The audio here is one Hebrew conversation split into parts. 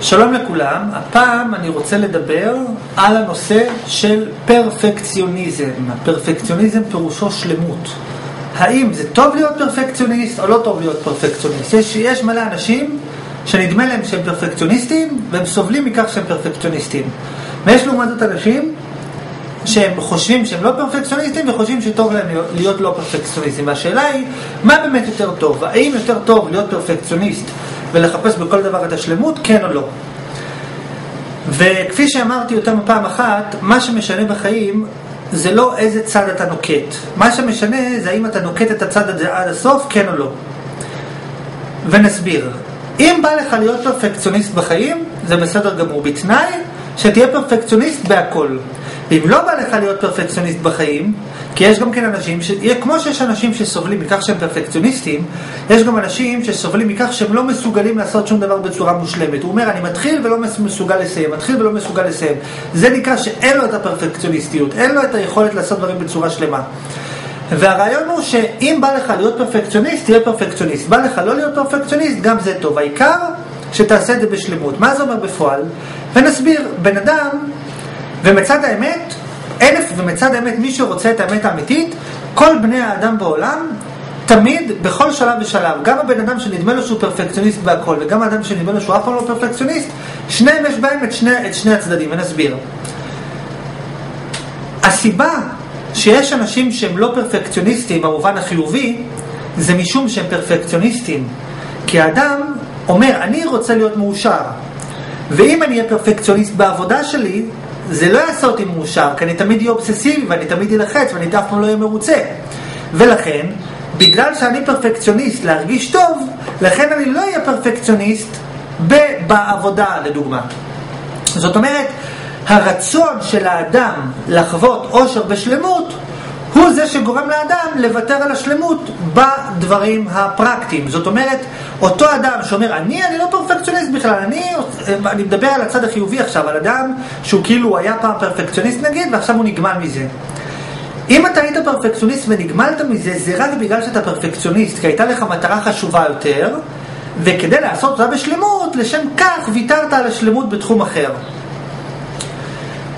שלום לכולם, הפעם אני רוצה לדבר על הנושא של פרפקציוניזם. פרפקציוניזם פירושו שלמות. האם זה טוב להיות פרפקציוניסט או לא טוב להיות פרפקציוניסט? יש, יש מלא אנשים שנדמה להם שהם פרפקציוניסטים והם סובלים מכך שהם פרפקציוניסטים. ויש לעומת זאת אנשים שהם חושבים שהם לא פרפקציוניסטים וחושבים שטוב להם להיות לא פרפקציוניסטים. והשאלה היא, מה באמת יותר טוב? האם יותר טוב להיות פרפקציוניסט ולחפש בכל דבר את השלמות, כן או לא? וכפי שאמרתי יותר מפעם אחת, מה שמשנה בחיים זה לא איזה צד אתה נוקט. מה שמשנה זה האם אתה נוקט את הצד הזה עד הסוף, כן או לא. ונסביר. אם בא לך להיות פרפקציוניסט בחיים, זה בסדר גמור, בתנאי שתהיה פרפקציוניסט בהכל. ואם לא בא לך להיות פרפקציוניסט בחיים, כי יש גם כן אנשים, ש... כמו שיש אנשים שסובלים מכך שהם פרפקציוניסטים, יש גם אנשים שסובלים מכך שהם לא מסוגלים לעשות שום דבר בצורה מושלמת. הוא אומר, אני מתחיל ולא מסוגל לסיים, מתחיל ולא מסוגל לסיים. זה נקרא שאין לו את הפרפקציוניסטיות, אין לו את היכולת לעשות דברים בצורה שלמה. והרעיון הוא שאם בא לך להיות פרפקציוניסט, תהיה פרפקציוניסט. בא לך לא להיות פרפקציוניסט, גם זה טוב. העיקר שתעשה את זה בשלמות. מה זה אומר בפועל? ונסביר, בן אדם ומצד האמת, אלף ומצד האמת, מי שרוצה את האמת האמיתית, כל בני האדם בעולם, תמיד, בכל שלב ושלב, גם הבן אדם שנדמה לו שהוא פרפקציוניסט בהכל, וגם האדם שנדמה לו שהוא אף פעם לא פרפקציוניסט, שניהם יש בהם את שני, את שני הצדדים, ונסביר. הסיבה שיש אנשים שהם לא פרפקציוניסטים במובן החיובי, זה משום שהם פרפקציוניסטים. כי האדם אומר, אני רוצה להיות מאושר, ואם אני אהיה פרפקציוניסט בעבודה שלי, זה לא יעשה אותי מאושר, כי אני תמיד אהיה אובססיבי ואני תמיד אלחץ ואני אף לא אהיה מרוצה. ולכן, בגלל שאני פרפקציוניסט להרגיש טוב, לכן אני לא אהיה פרפקציוניסט בעבודה, לדוגמה. זאת אומרת, הרצון של האדם לחוות אושר בשלמות הוא זה שגורם לאדם לוותר על השלמות בדברים הפרקטיים. זאת אומרת, אותו אדם שאומר, אני, אני לא פרפקציוניסט בכלל, אני, אני מדבר על הצד החיובי עכשיו, על אדם שהוא כאילו היה פעם פרפקציוניסט נגיד, ועכשיו הוא נגמל מזה. אם אתה היית פרפקציוניסט ונגמלת מזה, זה רק בגלל שאתה פרפקציוניסט, כי הייתה לך מטרה חשובה יותר, וכדי לעשות אותה בשלמות, לשם כך ויתרת על השלמות בתחום אחר.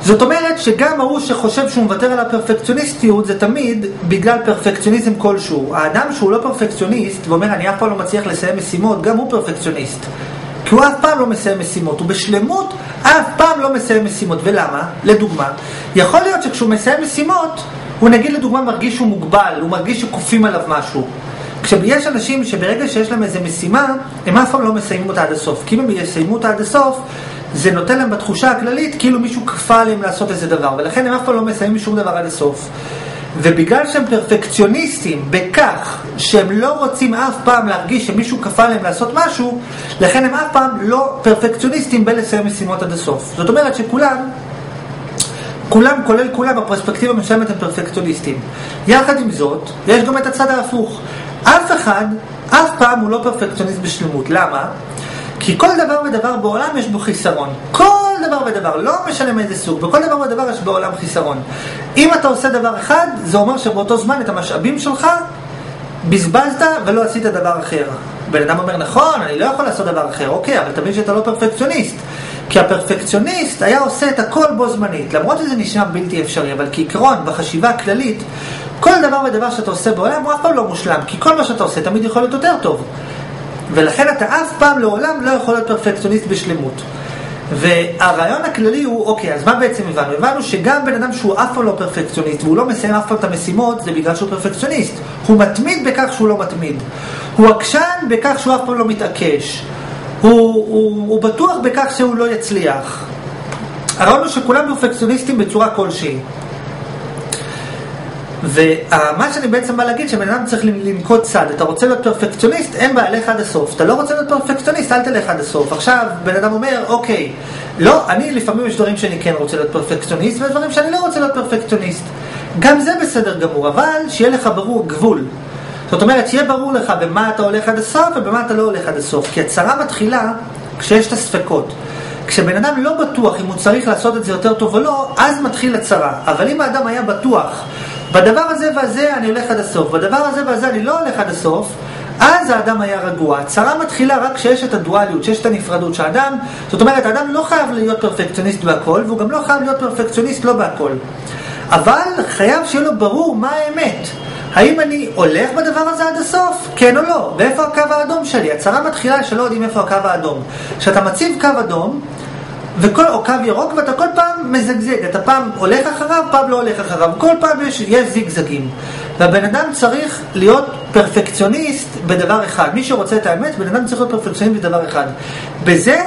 זאת אומרת שגם ההוא שחושב שהוא מוותר על הפרפקציוניסטיות זה תמיד בגלל פרפקציוניזם כלשהו. האדם שהוא לא פרפקציוניסט ואומר אני אף פעם לא מצליח לסיים משימות, גם הוא פרפקציוניסט. כי הוא אף פעם לא מסיים משימות, הוא בשלמות אף פעם לא מסיים משימות. ולמה? לדוגמה, יכול להיות שכשהוא מסיים משימות, הוא נגיד לדוגמה מרגיש שהוא מוגבל, הוא מרגיש שכופים עליו משהו. כשיש אנשים שברגע שיש להם איזה משימה, הם אף פעם לא מסיימים אותה עד הסוף. כי אם הם יסיימו אותה עד הסוף, זה נותן להם בתחושה הכללית כאילו מישהו כפה עליהם לעשות איזה דבר, ולכן הם אף פעם לא מסיימים שום דבר עד הסוף. ובגלל שהם פרפקציוניסטים בכך שהם לא רוצים אף פעם להרגיש שמישהו כפה עליהם לעשות משהו, לכן הם אף פעם לא פרפקציוניסטים בלסיים משימות עד הסוף. זאת אומרת שכולם, כולם, כולל כולם, בפרספקטיבה מסוימת הם פרפקציוניסטים. יחד עם זאת, יש גם את הצד ההפוך. אף אחד, אף פעם הוא לא פרפקציוניסט בשלמות. למה? כי כל דבר ודבר בעולם יש בו חיסרון. כל דבר ודבר, לא משנה מאיזה סוג, בכל דבר ודבר יש בעולם חיסרון. אם אתה עושה דבר אחד, זה אומר שבאותו זמן את המשאבים שלך בזבזת ולא עשית דבר אחר. בן אדם אומר, נכון, אני לא יכול לעשות דבר אחר, אוקיי, אבל תבין שאתה לא פרפקציוניסט. כי הפרפקציוניסט היה עושה את הכל בו זמנית, למרות שזה נשמע בלתי אפשרי, אבל כעיקרון, בחשיבה הכללית, כל דבר ודבר שאתה עושה בעולם הוא אף פעם לא מושלם, כי כל מה שאתה עושה תמיד יכול להיות יותר טוב. ולכן אתה אף פעם לעולם לא יכול להיות פרפקציוניסט בשלמות. והרעיון הכללי הוא, אוקיי, אז מה בעצם הבנו? הבנו שגם בן אדם שהוא אף פעם לא פרפקציוניסט והוא לא מסיים אף פעם את המשימות, זה בגלל שהוא פרפקציוניסט. הוא מתמיד בכך שהוא לא מתמיד. הוא עקשן בכך שהוא אף פעם לא מתעקש. הוא, הוא, הוא בטוח בכך שהוא לא יצליח. הרעיון הוא שכולם פרפקציוניסטים בצורה כלשהי. ומה שאני בעצם בא להגיד, שבן אדם צריך לנקוט צד. אתה רוצה להיות פרפקציוניסט, אין בעיה, לך עד הסוף. אתה לא רוצה להיות פרפקציוניסט, אל תלך עד הסוף. עכשיו, בן אדם אומר, אוקיי, לא, אני לפעמים יש דברים שאני כן רוצה להיות פרפקציוניסט, ויש דברים שאני לא רוצה להיות פרפקציוניסט. גם זה בסדר גמור, אבל שיהיה לך ברור גבול. זאת אומרת, שיהיה ברור לך במה אתה הולך עד הסוף ובמה אתה לא הולך עד הסוף. כי הצרה מתחילה כשיש את הספקות. כשבן אדם לא בטוח אם הוא צריך לעשות את זה יותר טוב או לא, אז מתחיל הצרה. אבל אם האדם היה בטוח בדבר הזה והזה אני הולך עד הסוף, בדבר הזה והזה אני לא הולך עד הסוף, אז האדם היה רגוע. הצרה מתחילה רק כשיש את הדואליות, כשיש את הנפרדות, שהאדם, זאת אומרת, האדם לא חייב להיות פרפקציוניסט בהכל, והוא גם לא חייב להיות פרפקציוניסט לא בהכל. אבל חייב שיהיה לו ברור מה האמת. האם אני הולך בדבר הזה עד הסוף? כן או לא? ואיפה הקו האדום שלי? הצרה מתחילה שלא יודעים איפה הקו האדום. כשאתה מציב קו אדום, וכל, או קו ירוק, ואתה כל פעם מזגזג, אתה פעם הולך אחריו, פעם לא הולך אחריו, כל פעם יש, יש זיגזגים. והבן אדם צריך להיות פרפקציוניסט בדבר אחד. מי שרוצה את האמת, בן אדם צריך להיות פרפקציוניסט בדבר אחד. בזה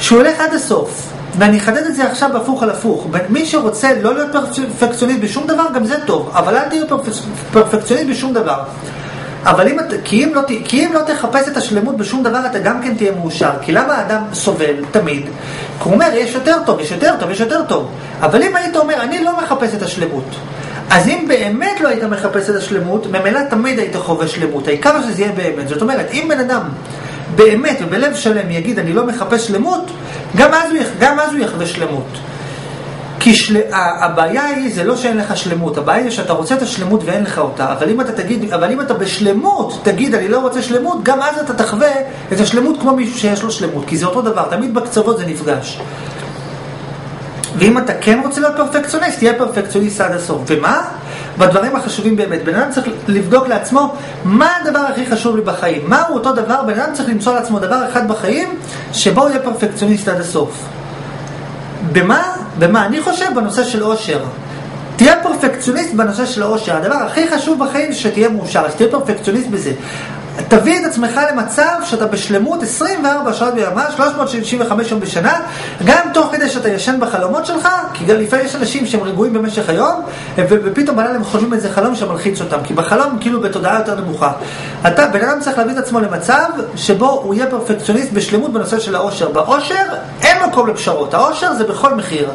שהוא הולך עד הסוף. ואני אחדד את זה עכשיו בהפוך על הפוך. מי שרוצה לא להיות פרפקציוניסט בשום דבר, גם זה טוב, אבל אל תהיה פרפקציוניסט בשום דבר. אבל אם, כי, אם לא, כי אם לא תחפש את השלמות בשום דבר, אתה גם כן תהיה מאושר. כי למה האדם סובל תמיד? כי הוא אומר, יש יותר טוב, יש יותר טוב, יש יותר טוב. אבל אם היית אומר, אני לא מחפש את השלמות. אז אם באמת לא היית מחפש את השלמות, ממילא תמיד היית חווה שלמות. העיקר שזה יהיה באמת. זאת אומרת, אם בן אדם באמת ובלב שלם יגיד, אני לא מחפש שלמות, גם אז הוא, גם אז הוא יחווה שלמות. כי של... הבעיה היא, זה לא שאין לך שלמות, הבעיה היא שאתה רוצה את השלמות ואין לך אותה, אבל אם אתה תגיד, אבל אם אתה בשלמות תגיד אני לא רוצה שלמות, גם אז אתה תחווה את השלמות כמו מישהו שיש לו שלמות, כי זה אותו דבר, תמיד בקצוות זה נפגש. ואם אתה כן רוצה להיות פרפקציוניסט, תהיה פרפקציוניסט עד הסוף. ומה? בדברים החשובים באמת. בן אדם צריך לבדוק לעצמו מה הדבר הכי חשוב לי בחיים. מהו אותו דבר? בן אדם צריך למצוא לעצמו דבר אחד בחיים שבו הוא יהיה פרפקציוניסט עד הסוף. במה? במה? אני חושב בנושא של אושר. תהיה פרפקציוניסט בנושא של האושר. הדבר הכי חשוב בחיים זה שתהיה מאושר, שתהיה פרפקציוניסט בזה. תביא את עצמך למצב שאתה בשלמות 24 שעות בימה, 365 יום בשנה, גם תוך כדי שאתה ישן בחלומות שלך, כי גם לפעמים יש אנשים שהם רגועים במשך היום, ופתאום בלילה הם חושבים איזה חלום שמלחיץ אותם, כי בחלום כאילו בתודעה יותר נמוכה. אתה, בן אדם צריך להביא את עצמו למצב שבו הוא יהיה פרפקציוניסט בשלמות בנושא של האושר. באושר מקום לפשרות, האושר זה בכל מחיר.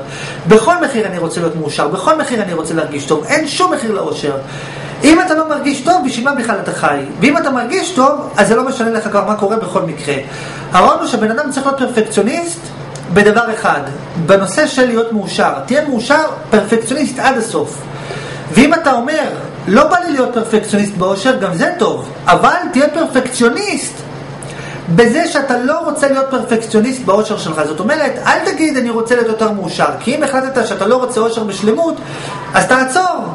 בכל מחיר אני רוצה להיות מאושר, בכל מחיר אני רוצה להרגיש טוב, אין שום מחיר לאושר. אם אתה לא מרגיש טוב, בשביל מה בכלל אתה חי? ואם אתה מרגיש טוב, אז זה לא משנה לך כבר מה קורה בכל מקרה. הרעיון הוא שבן אדם צריך להיות פרפקציוניסט בדבר אחד, בנושא של להיות מאושר. תהיה מאושר, פרפקציוניסט עד הסוף. ואם אתה אומר, לא בא לי להיות פרפקציוניסט באושר, גם זה טוב, אבל תהיה פרפקציוניסט בזה שאתה לא רוצה להיות פרפקציוניסט באושר שלך. זאת אומרת, אל תגיד אני רוצה להיות יותר מאושר, כי אם החלטת שאתה לא רוצה אושר בשלמות, אז תעצור.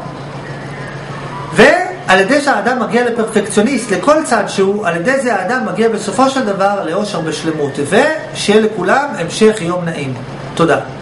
ועל ידי שהאדם מגיע לפרפקציוניסט, לכל צד שהוא, על ידי זה האדם מגיע בסופו של דבר לאושר בשלמות. ושיהיה לכולם המשך יום נעים. תודה.